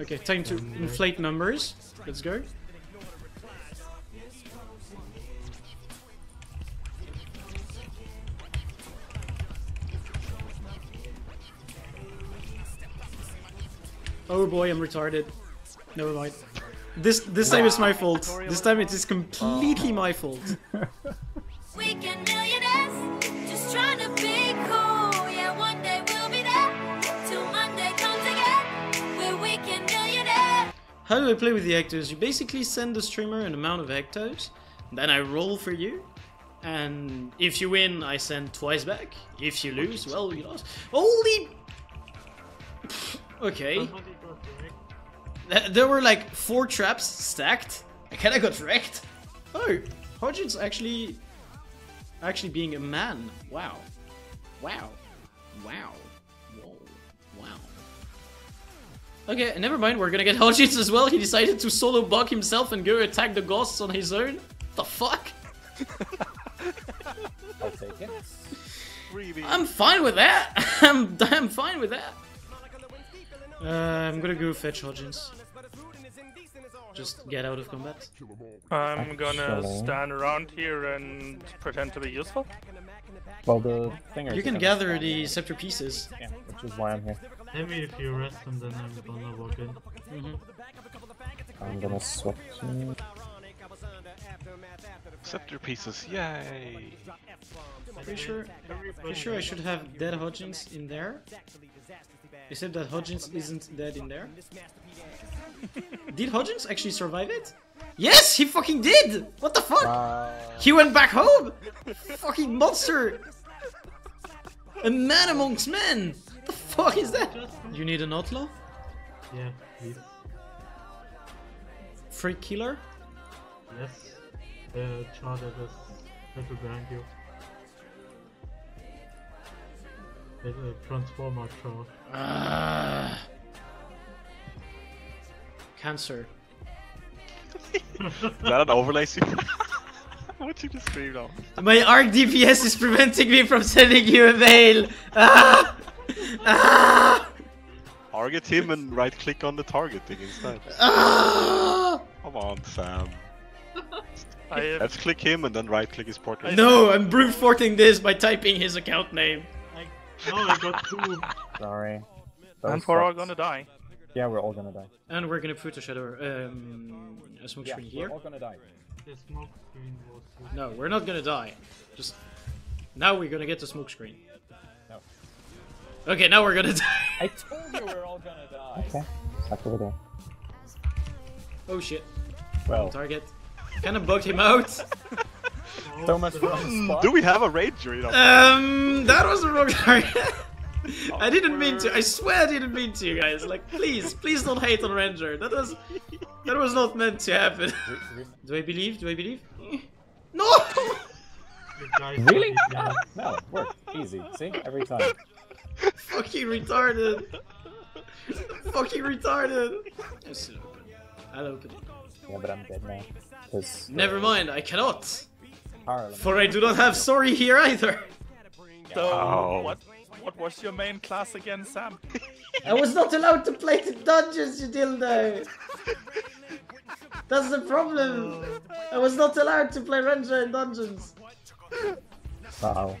Okay, time to inflate numbers. Let's go. Oh boy, I'm retarded. Never mind. This this time it's my fault. This time it is completely my fault. How do I play with the ectos? You basically send the streamer an amount of ectos, then I roll for you, and if you win, I send twice back. If you lose, well, you lost. Holy! Okay. There were like four traps stacked. I kinda got wrecked. Oh, Hodgins actually, actually being a man. Wow, wow, wow, Okay, never mind. We're gonna get Hodgins as well. He decided to solo bug himself and go attack the ghosts on his own. The fuck? I'll take it. I'm fine with that. I'm I'm fine with that. Uh, I'm gonna go fetch Hodgins. Just get out of combat. I'm gonna stand around here and pretend to be useful. Well, the thing You can gather the scepter pieces. Yeah, which is why I'm here. Maybe if you rest him, then I'm gonna walk in. Mhm. I'm gonna swap. to- Scepter pieces, yay! Pretty sure, pretty sure I should have dead Hodgins in there. Except that Hodgins isn't dead in there. did Hodgins actually survive it? Yes, he fucking did! What the fuck? Uh, He went back home! fucking monster! A man amongst men! The fuck is that? You need an outlaw? Yeah, please. Freak killer? Yes. The charter is little behind you. There's a transformer chart. Ah. Cancer. Is that an overlay scene? what you just screamed off? My arc DPS is preventing me from sending you a mail! Ah! Ah! Target him and right click on the target thing instead. Ah! Come on, Sam. I Let's click him and then right click his portrait. No, I'm brute forcing this by typing his account name. No, I got two. sorry. and we're all gonna die. Yeah, we're all gonna die. And we're gonna put a shadow, um, a smoke Yeah, screen we're here. all gonna die. The smoke screen was. No, we're not gonna die. Just now we're gonna get the smoke screen. No. Okay, now we're gonna die. I told you we're all gonna die. Okay, back over there. oh shit. Well, Target. Kinda bugged him out. so much for on the Hmm, spot. Do we have a ranger in our Um, that was the wrong target. I didn't mean to. I swear I didn't mean to, you guys. Like, please, please don't hate on Ranger. That was, that was not meant to happen. Do I believe? Do I believe? No! Really? Yeah. No, it worked. Easy. See? Every time. Fucking retarded. Fucking retarded. I'll still open. I'll open it. Yeah, but I'm dead now. Because Never mind. I cannot, Harlem. for I do not have sorry here either. So, Oh. what what was your main class again, Sam? I was not allowed to play the dungeons, you dildo. That's the problem. I was not allowed to play Ranger in dungeons. Uh-oh.